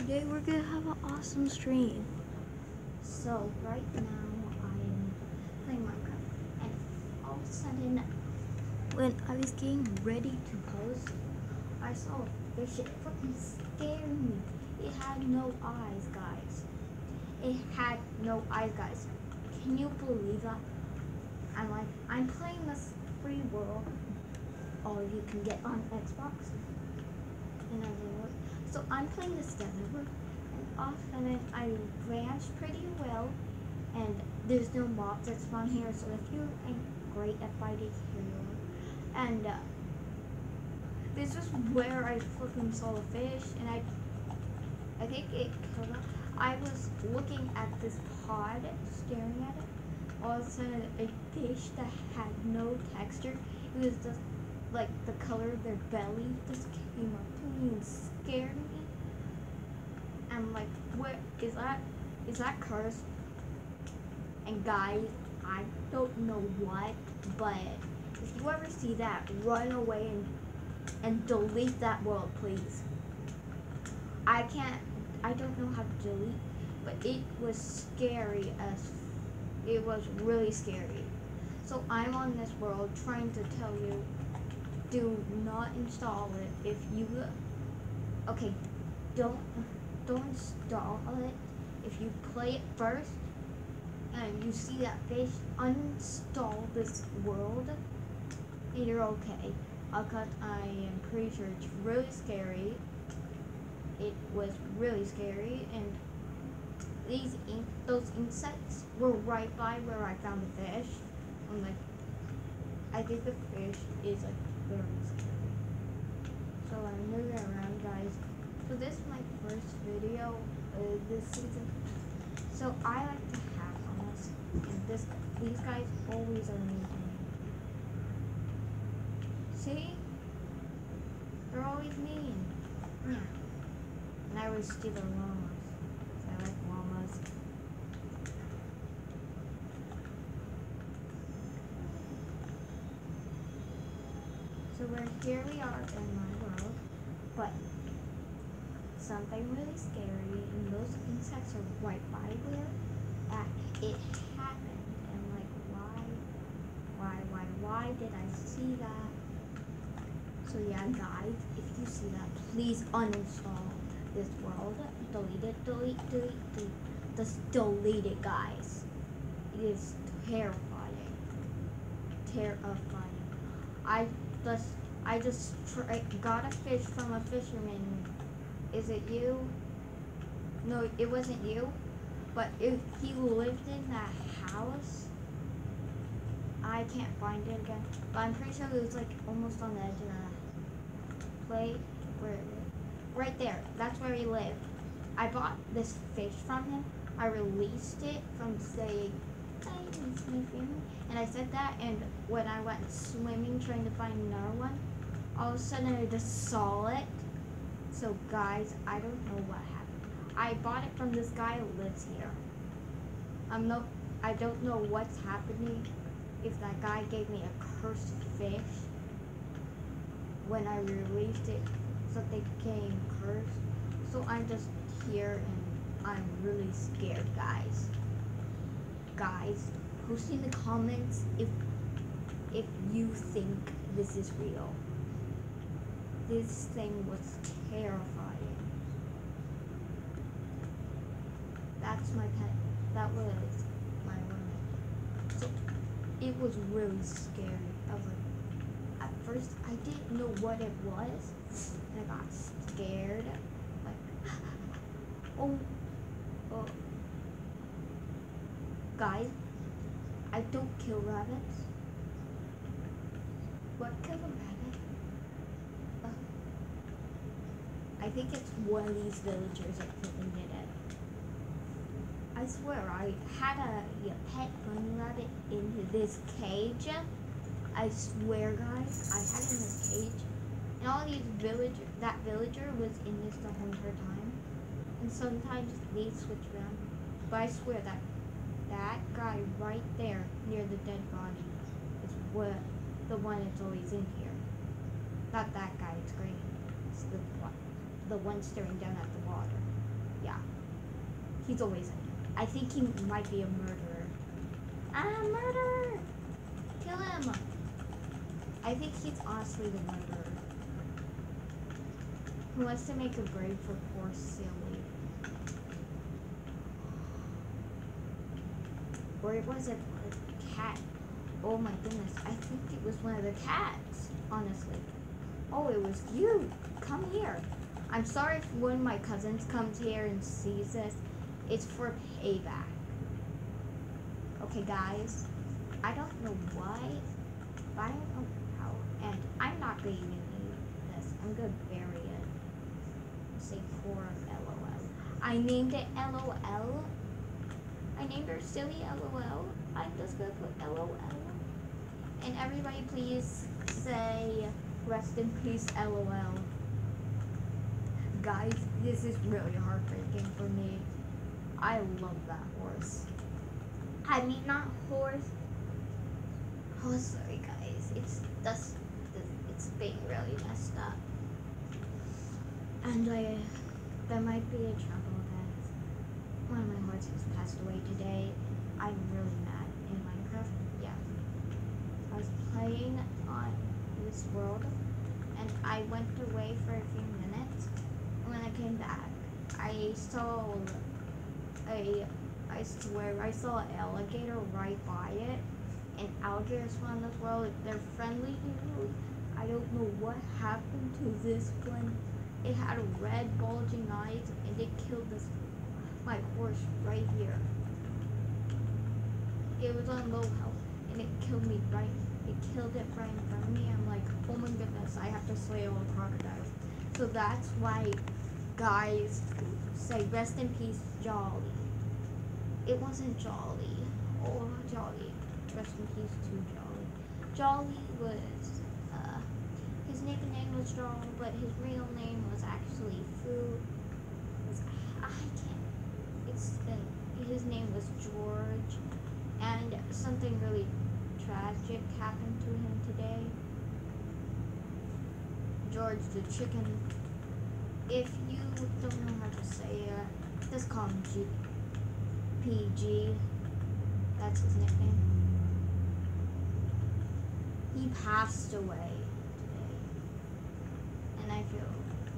Today we're gonna have an awesome stream. So right now I'm playing Minecraft and all of a sudden when I was getting ready to post I saw a fish. Fucking scared me. It had no eyes, guys. It had no eyes, guys. Can you believe that? I'm like, I'm playing this free world. All you can get on Xbox. And I was so I'm playing this developer, and and then I ranched pretty well, and there's no mobs that spawn here, so if you ain't great at fighting, here you. And uh, this is where I fucking saw a fish, and I, I think it killed it. I was looking at this pod, staring at it. All of a sudden, a fish that had no texture. It was just like the color of their belly just came up to me and scared me. I'm like, what is that? Is that cursed? And guys, I don't know what, but if you ever see that, run away and and delete that world, please. I can't, I don't know how to delete, but it was scary as, it was really scary. So I'm on this world trying to tell you, do not install it if you, okay, don't, don't install it if you play it first and you see that fish, uninstall this world you're okay because I am pretty sure it's really scary. It was really scary, and these in those insects were right by where I found the fish. I'm like, I think the fish is like very scary. So I'm moving around, guys. So this is my first video uh, this season. So I like to have on this, and this these guys always are amazing. See? They're always mean. Yeah. And I always steal their llamas. I like llamas. So we're here we are in my world, but something really scary and those insects are right by that it happened and like why why why why did I see that? So yeah, guys, if you see that, please uninstall this world. Delete it, delete, delete, delete. Just delete it, guys. It is terrifying. Terrifying. I just, I just got a fish from a fisherman. Is it you? No, it wasn't you. But if he lived in that house, I can't find it again. But I'm pretty sure it was like almost on the edge of that play where right there. That's where he lived. I bought this fish from him. I released it from saying, "Hi, it's my family," and I said that. And when I went swimming trying to find another one, all of a sudden I just saw it. So guys, I don't know what happened. I bought it from this guy who lives here. I'm no, I don't know what's happening. If that guy gave me a cursed fish when I released it, something became cursed. So I'm just here and I'm really scared, guys. Guys, post in the comments if if you think this is real. This thing was terrifying. That's my pet. That was my roommate. So it was really scary. I was like, at first I didn't know what it was. And I got scared. Like, oh, oh. Guys, I don't kill rabbits. What kills a rabbit? Uh, I think it's one of these villagers that freaking did it. I swear, I had a, pet bunny rabbit in this cage. I swear, guys, I had it in this cage, and all these villager, that villager was in this the whole entire time, and sometimes they switch around. But I swear that that guy right there near the dead body is what the one that's always in here. Not that guy, it's green. It's the the one staring down at the water. Yeah. He's always in it. I think he might be a murderer. Ah, murderer! Kill him! I think he's honestly the murderer. Who wants to make a grave for poor Silly? Or it was a, a cat. Oh my goodness, I think it was one of the cats, honestly. Oh, it was you. Come here. I'm sorry if one of my cousins comes here and sees this. It's for payback. Okay, guys. I don't know why, but I don't know how. And I'm not going to need this. I'm going to bury it. Say for LOL. I named it LOL. I named her Silly LOL. I'm just going to put LOL. And everybody please say rest in peace LOL. Guys, this is really heartbreaking for me. I love that horse. I mean, not horse. Oh, sorry, guys. It's just it's being really messed up, and I there might be a trouble that one of my horses passed away today. I'm really mad in Minecraft. Yeah, I was playing on this world, and I went away for a few minutes. When I came back, I saw a I swear, I saw an alligator right by it. And alligators from this world, they're friendly. I don't know what happened to this one. It had red bulging eyes and it killed this my horse right here. It was on low health and it killed me right it killed it right in front of me. I'm like, oh my goodness, I have to slay all the crocodiles. So that's why guys say rest in peace, Jolly. It wasn't Jolly. Oh, Jolly. Rest in peace to Jolly. Jolly was, uh, his nickname was Jolly, but his real name was actually Fu. Was, I can't, it's, his name was George, and something really tragic happened to him today. George the chicken. If you don't know how to say it, just call him G. PG. That's his nickname. He passed away today. And I feel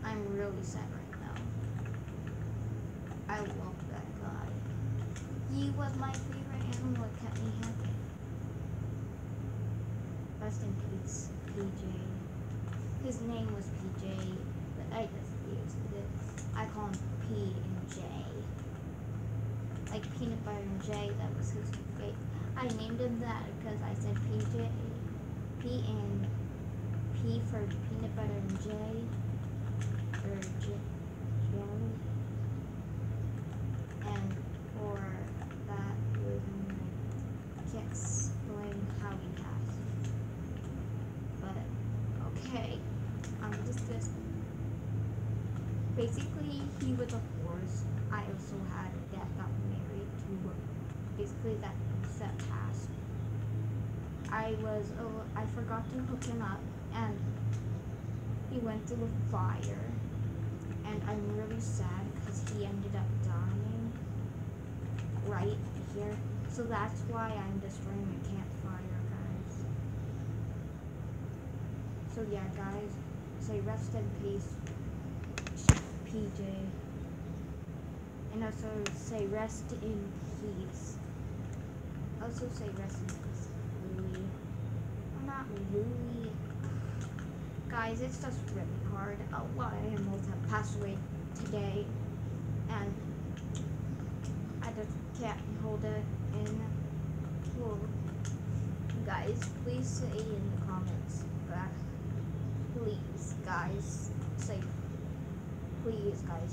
I'm really sad right now. I love that guy. He was my favorite animal that kept me happy. Rest in peace, PJ. His name was PJ, but I just used it. I call him P and J like peanut butter and J. That was his favorite. I named him that because I said PJ, P and P for peanut butter and J, or J, jelly, and for that reason I can't explain how he passed. But okay, I'm just this. Basically, he was a horse. I also had that got married to basically that set task. I was, oh, I forgot to hook him up, and he went through a fire, and I'm really sad because he ended up dying right here. So that's why I'm destroying the campfire, guys. So yeah, guys, say rest in peace, PJ. And also say rest in peace also say rest in peace, Louie. I'm not Louie. Guys, it's just really hard. A lot of animals have passed away today, and I just can't hold it in. Well, guys, please say in the comments, please, guys, say, please, guys,